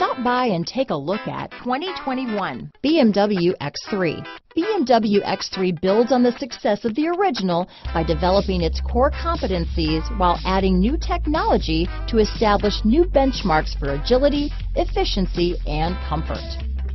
Stop by and take a look at 2021 BMW X3. BMW X3 builds on the success of the original by developing its core competencies while adding new technology to establish new benchmarks for agility, efficiency, and comfort.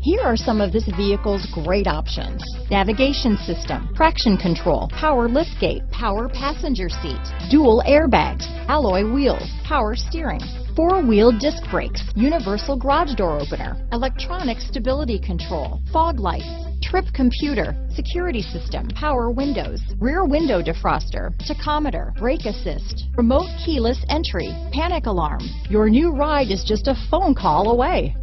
Here are some of this vehicle's great options. Navigation system, traction control, power liftgate, power passenger seat, dual airbags, alloy wheels, power steering, four-wheel disc brakes, universal garage door opener, electronic stability control, fog lights, trip computer, security system, power windows, rear window defroster, tachometer, brake assist, remote keyless entry, panic alarm. Your new ride is just a phone call away.